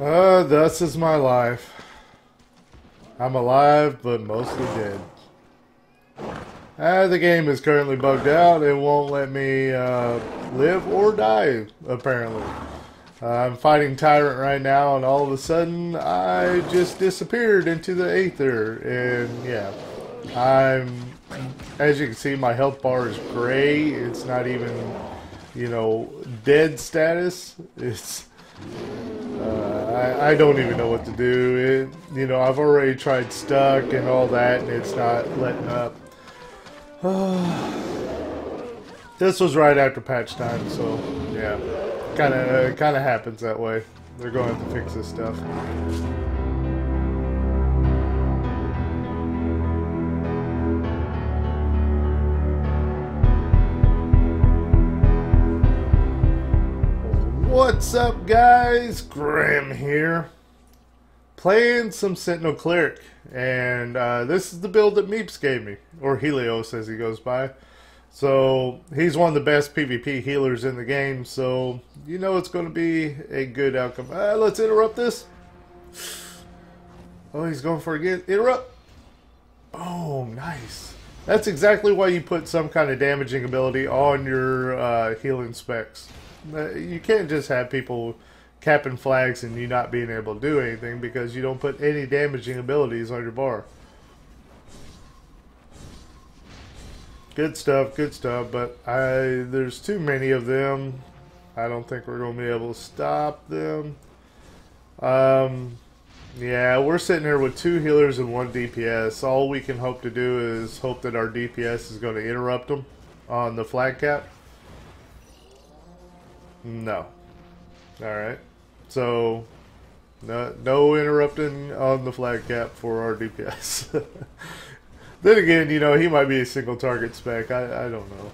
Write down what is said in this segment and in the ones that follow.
Uh, thus is my life. I'm alive, but mostly dead. Uh, the game is currently bugged out. It won't let me uh, live or die, apparently. Uh, I'm fighting Tyrant right now, and all of a sudden, I just disappeared into the Aether. And yeah, I'm, as you can see, my health bar is gray. It's not even, you know, dead status. It's I, don't even know what to do. It, you know, I've already tried stuck and all that, and it's not letting up. this was right after patch time, so yeah, kind of kind of happens that way. They're going to fix this stuff. What's up, guys? Grim here. Playing some Sentinel Cleric. And uh, this is the build that Meeps gave me. Or Helios, as he goes by. So, he's one of the best PvP healers in the game. So, you know it's going to be a good outcome. Uh, let's interrupt this. Oh, he's going for a get. Interrupt. Oh, nice. That's exactly why you put some kind of damaging ability on your uh, healing specs. You can't just have people capping flags and you not being able to do anything because you don't put any damaging abilities on your bar. Good stuff, good stuff, but I there's too many of them. I don't think we're going to be able to stop them. Um, yeah, we're sitting here with two healers and one DPS. All we can hope to do is hope that our DPS is going to interrupt them on the flag cap. No. Alright. So, no, no interrupting on the flag cap for our DPS. then again, you know, he might be a single target spec. I, I don't know.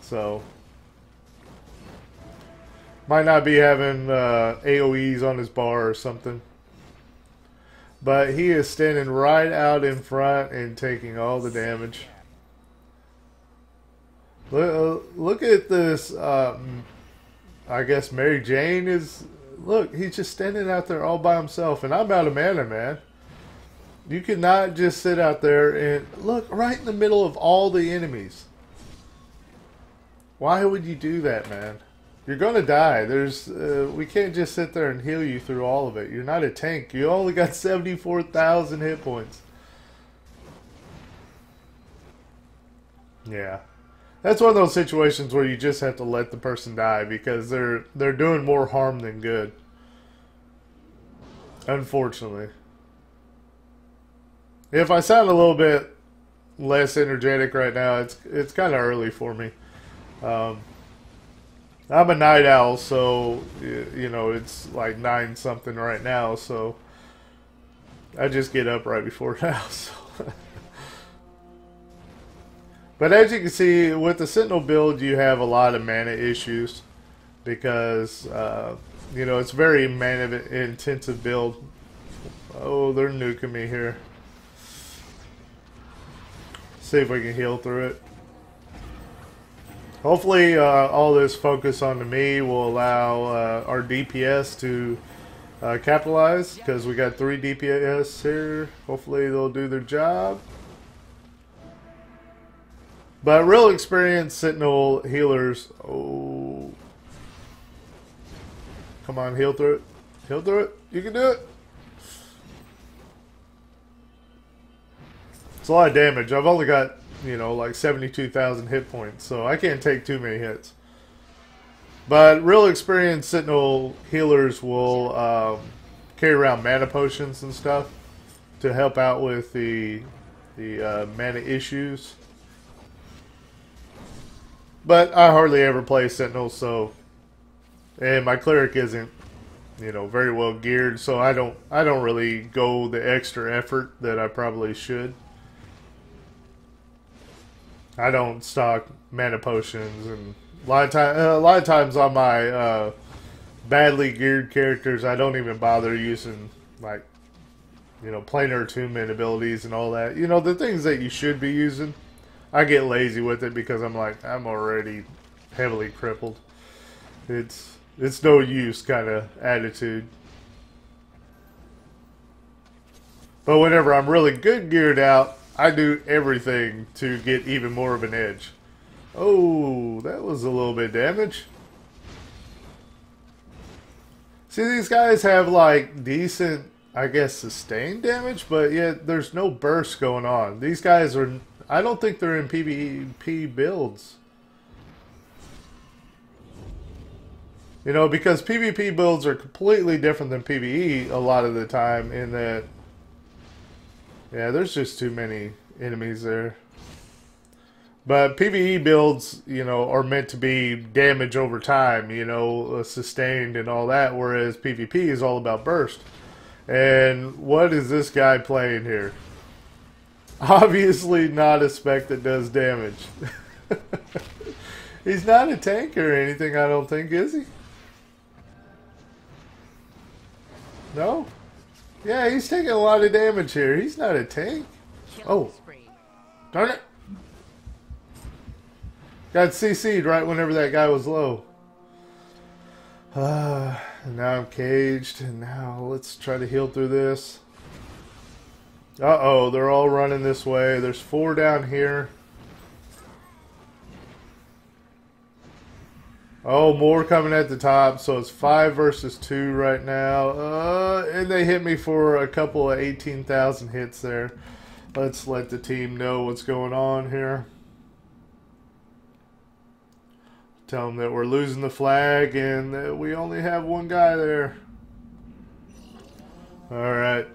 So, might not be having uh, AoEs on his bar or something. But he is standing right out in front and taking all the damage. Look, uh, look at this um, I guess Mary Jane is. Look, he's just standing out there all by himself, and I'm out of mana, man. You cannot just sit out there and look right in the middle of all the enemies. Why would you do that, man? You're gonna die. There's uh, we can't just sit there and heal you through all of it. You're not a tank. You only got 74,000 hit points. Yeah that's one of those situations where you just have to let the person die because they're they're doing more harm than good. Unfortunately. If I sound a little bit less energetic right now, it's it's kind of early for me. Um, I'm a night owl, so you know it's like nine something right now. So I just get up right before now. So. But as you can see, with the Sentinel build, you have a lot of mana issues because, uh, you know, it's very mana intensive build. Oh, they're nuking me here. See if we can heal through it. Hopefully, uh, all this focus on me will allow uh, our DPS to uh, capitalize because we got three DPS here. Hopefully, they'll do their job. But real experienced Sentinel healers. Oh. Come on, heal through it. Heal through it. You can do it. It's a lot of damage. I've only got, you know, like 72,000 hit points, so I can't take too many hits. But real experienced Sentinel healers will um, carry around mana potions and stuff to help out with the the uh, mana issues. But I hardly ever play Sentinel, so and my cleric isn't, you know, very well geared, so I don't I don't really go the extra effort that I probably should. I don't stock mana potions and a lot of time a lot of times on my uh, badly geared characters I don't even bother using like you know planar attunement abilities and all that. You know the things that you should be using. I get lazy with it because I'm like I'm already heavily crippled. It's it's no use kind of attitude. But whenever I'm really good geared out, I do everything to get even more of an edge. Oh, that was a little bit damage. See, these guys have like decent, I guess, sustained damage, but yet there's no burst going on. These guys are, I don't think they're in PvP builds. You know, because PvP builds are completely different than PvE a lot of the time in that, yeah, there's just too many enemies there. But PvE builds, you know, are meant to be damage over time, you know, uh, sustained and all that, whereas PvP is all about burst. And what is this guy playing here? Obviously not a spec that does damage. He's not a tank or anything, I don't think, is he? No? Yeah, he's taking a lot of damage here. He's not a tank. Oh. Darn it. Got CC'd right whenever that guy was low. Uh, now I'm caged, and now let's try to heal through this. Uh-oh, they're all running this way. There's four down here. Oh, more coming at the top, so it's five versus two right now. Uh, and they hit me for a couple of 18,000 hits there. Let's let the team know what's going on here. Tell them that we're losing the flag and that we only have one guy there. Alright.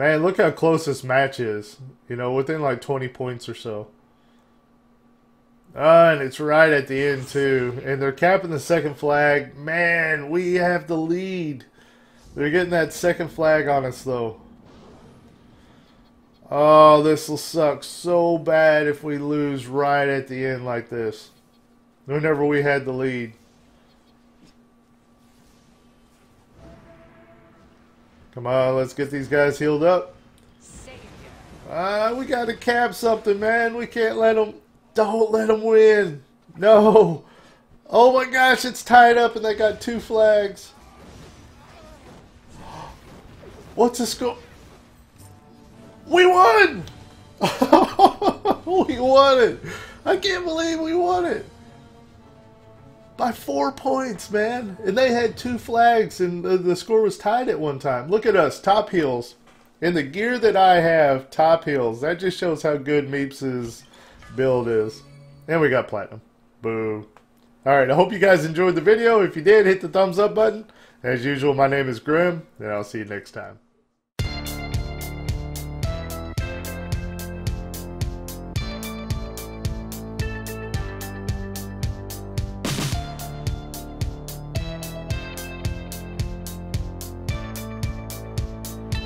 Man, look how close this match is. You know, within like 20 points or so. Uh, and it's right at the end, too. And they're capping the second flag. Man, we have the lead. They're getting that second flag on us, though. Oh, this will suck so bad if we lose right at the end like this. Whenever we had the lead. Come on, let's get these guys healed up. Uh, we got to cap something, man. We can't let them... Don't let them win. No. Oh my gosh, it's tied up and they got two flags. What's the score? We won! we won it! I can't believe we won it! By four points, man. And they had two flags and the, the score was tied at one time. Look at us, top heals. In the gear that I have, top heals. That just shows how good Meeps' build is. And we got platinum. Boo. Alright, I hope you guys enjoyed the video. If you did, hit the thumbs up button. As usual, my name is Grim, and I'll see you next time.